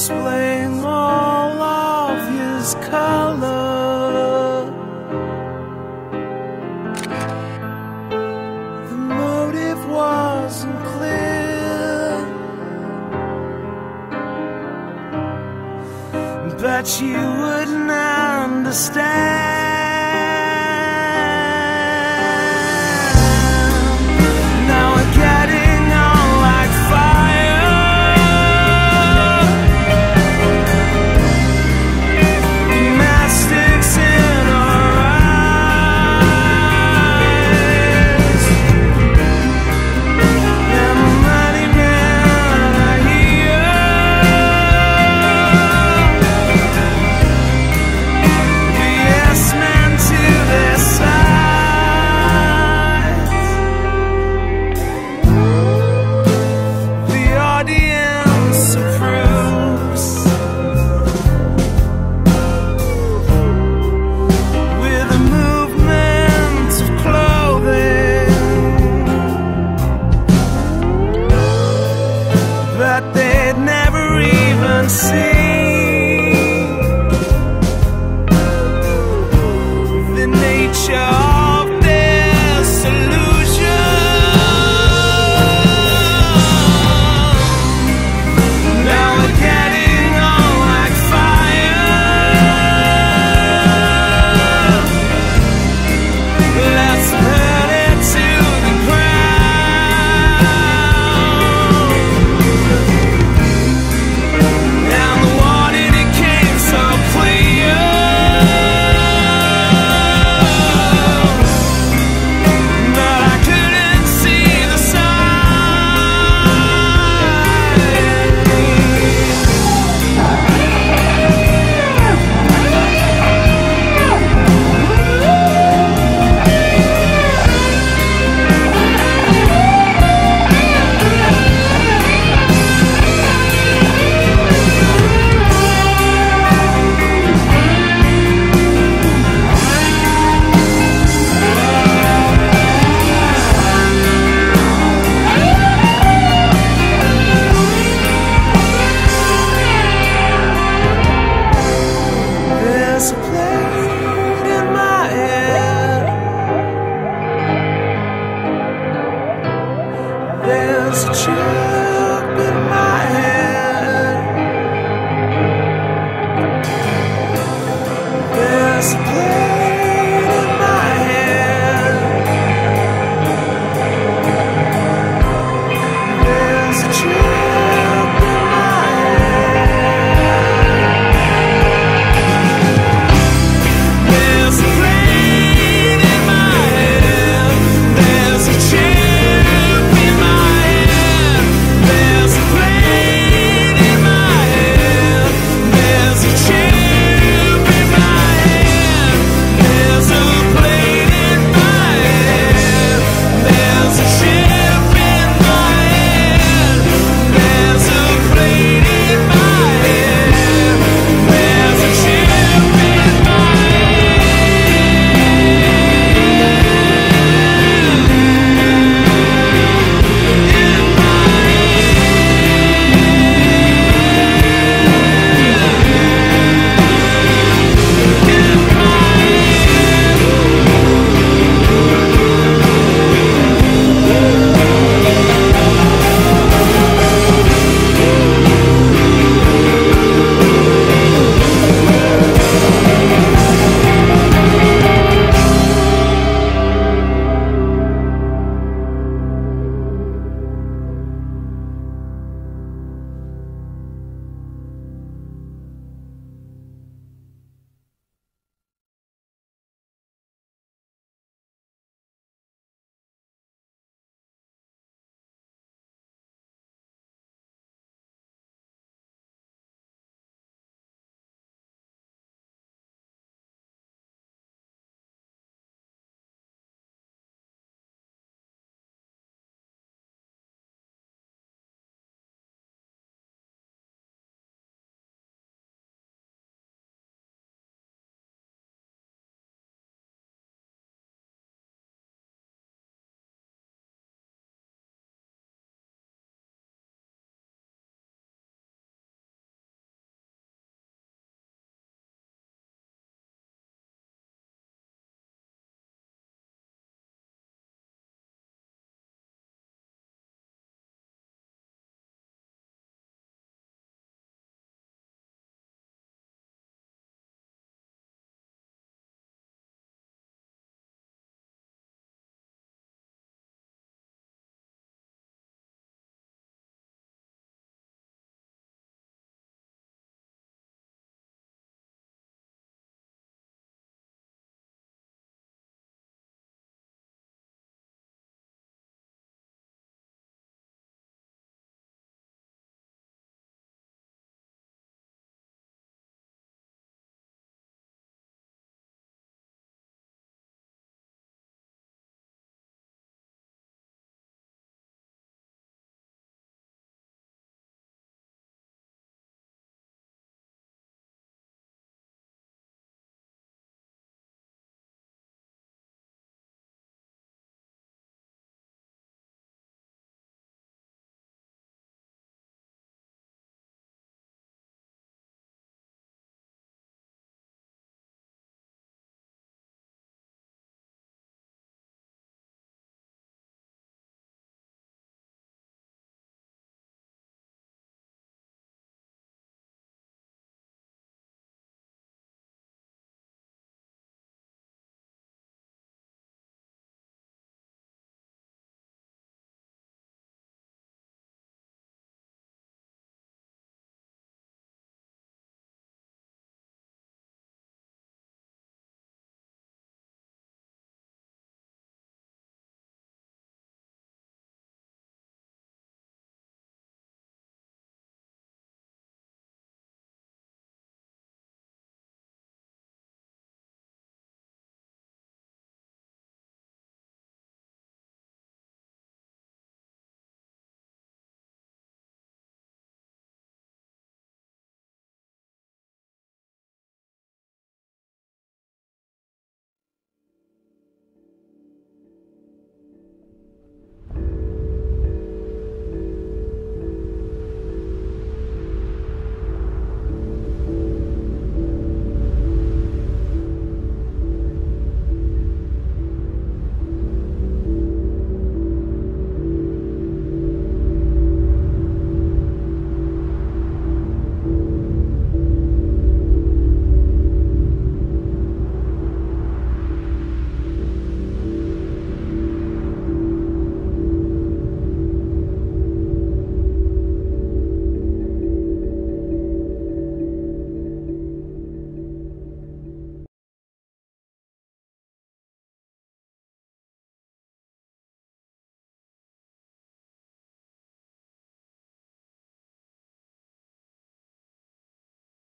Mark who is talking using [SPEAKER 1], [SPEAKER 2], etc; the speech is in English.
[SPEAKER 1] displaying all of his color. The motive wasn't clear, but you wouldn't understand. there's true.